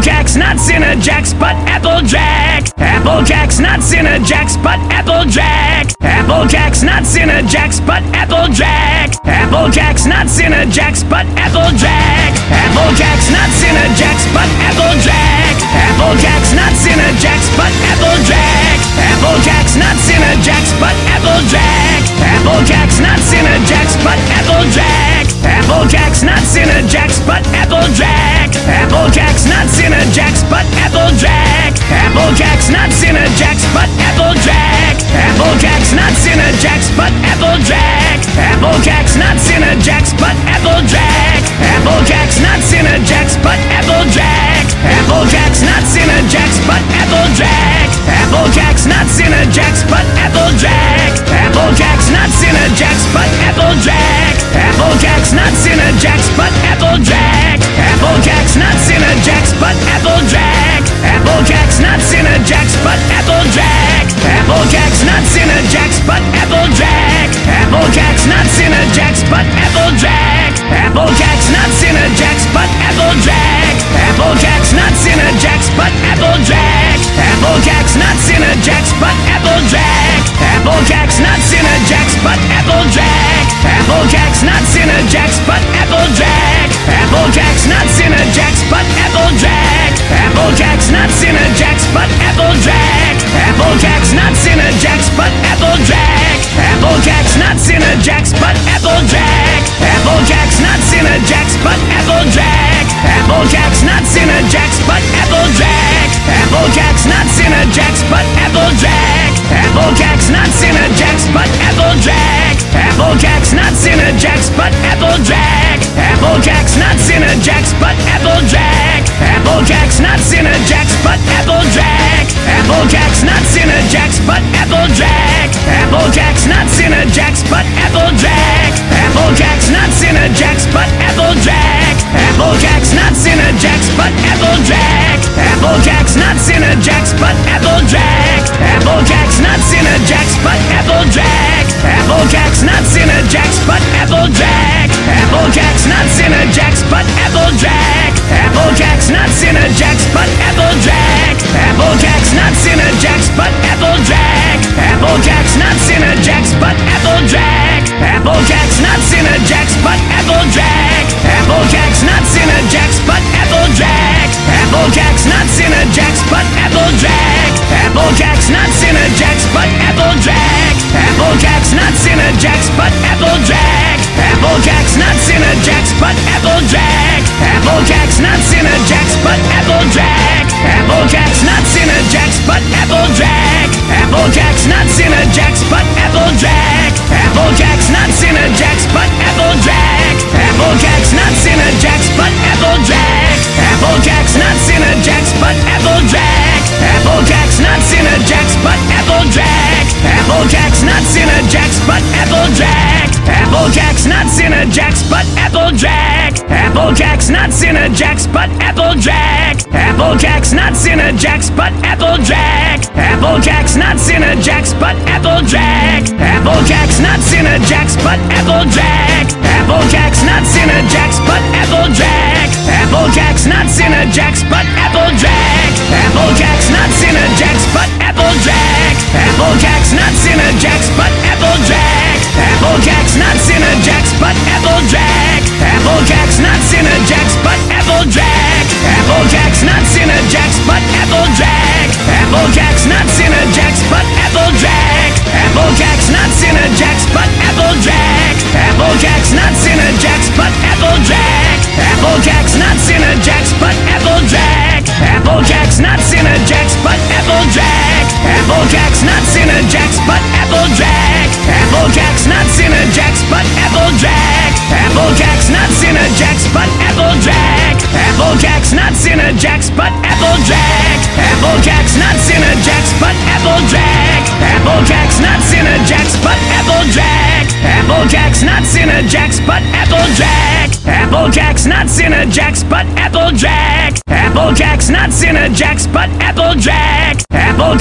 Applejacks, not Cinnajacks, Jacks, but Applejack. Applejacks, not Cinnajacks, Jacks, but Applejack. Applejacks, not Cinnajacks, Jacks, but Applejack. Applejacks, not Cinnajacks, Jacks, but Applejack. Applejacks, not Cinnajacks, Jacks, but Applejack. Applejacks, not Cinnajacks, Jacks, but Applejack. Applejacks, not Cinnajacks, Jacks, but Applejack. Applejacks, not Cinnajacks, Jacks, but Applejack. Applejacks, not Cinnajacks, Jacks, but Applejack. Applejacks, not Cinnajacks, Jacks, but Applejack. Applejacks, not Cinnajacks, Jacks, but Applejack. Applejacks, not Cinnajacks, Jacks, but Applejack. Applejacks, not Cinnajacks, Jacks, but Applejack. Applejacks, not Cinnajacks, Jacks, but Applejack. Applejacks, not Cinnajacks, Jacks, but Applejack. Applejacks, not Cinnajacks, Jacks, but Applejack. Applejacks, not Cinnajacks, Jacks, but Applejack. Applejacks, not Cinnajacks, Jacks, but Applejack. Applejacks, but Applejack. Applejacks, not Jacks, but Applejack. Applejacks, not Jacks, but Applejack. Applejacks, not Jacks, but Applejack. Applejacks, not Jacks, but Applejack. Applejacks, not Cinnajacks, but Applejack. Applejacks, not Jacks, but Applejack. Applejacks, not Cinnajacks, but Applejack. Applejacks, not Jacks, but Applejack. Jacks, but. Applejacks, not Cinnajacks, Jacks, but Applejack. Applejacks, not Cinnajacks, Jacks, but Applejack. Applejacks, not Cinnajacks, Jacks, but Applejack. Applejacks, not Cinnajacks, Jacks, but Applejack. Applejacks, not Cinnajacks, Jacks, but Applejack. Applejacks, not Jacks, but Applejack. Applejacks, not Cinnajacks, Jacks, but Applejack. Applejacks, not Jacks, but Applejack. Applejacks, not Cinnajacks, Jacks, but Applejack. Applejacks, not Cinnajacks, Jacks, but Applejack. Applejacks, not Cinnajacks, Jacks, but Applejack. Applejacks, not Cinnajacks, Jacks, but Applejack. Applejacks, not Cinnajacks, Jacks, Applejacks, not Cinnajacks, Jacks, but Applejack. Applejacks, not Cinnajacks, Jacks, but Applejack. Applejacks, not Cinnajacks, Jacks, but Applejack. Applejacks, not Cinnajacks, Jacks, but Applejack. Applejacks, not Cinnajacks, Jacks, but Applejack. Applejacks, not Cinnajacks, Jacks, but Applejack. Applejacks, not Cinnajacks, Jacks, but Applejack. Applejacks, not Cinnajacks, Jacks, but Applejack. Applejacks, not Cinnajacks, Jacks, but Applejack. Applejacks, not Cinnajacks, Jacks, but Applejack. Applejacks, not Cinnajacks, Jacks, but Applejack. Applejacks, not Cinnajacks, Jacks, but Applejack. Applejacks, not Cinnajacks, Jacks, but Applejack. Applejacks, not Cinnajacks, Jacks, but Applejack. Applejacks, not Cinnajacks, Jacks, but Applejack. Applejacks, not Cinnajacks, Jacks, but Applejack. Applejacks, not Cinnajacks, Jacks, but Applejacks, not Cinnajacks, Jacks, but Applejack. Applejacks, not Cinnajacks, Jacks, but Applejack. Applejacks, not Cinnajacks, Jacks, but Applejack. Applejacks, not Cinnajacks, Jacks, but Applejack. Applejacks, not Cinnajacks, Jacks, but Applejack. Applejacks, not Cinnajacks, Jacks, but Applejack. Applejacks, not Cinnajacks, Jacks, but Applejack. Applejacks, not Cinnajacks, Jacks, but Applejack. Applejacks, not Cinnajacks, Jacks, but Applejack. Applejacks, not Jacks, but Applejack. Applejacks, not Cinnajacks, Jacks, but Applejack. Applejacks, not Cinnajacks, Jacks, but Applejack. Applejacks, not Cinnajacks, Jacks, but Applejack. Applejacks, not Cinnajacks, Jacks, but Applejack. Applejacks, not Cinnajacks, Jacks, but Applejack. Applejack.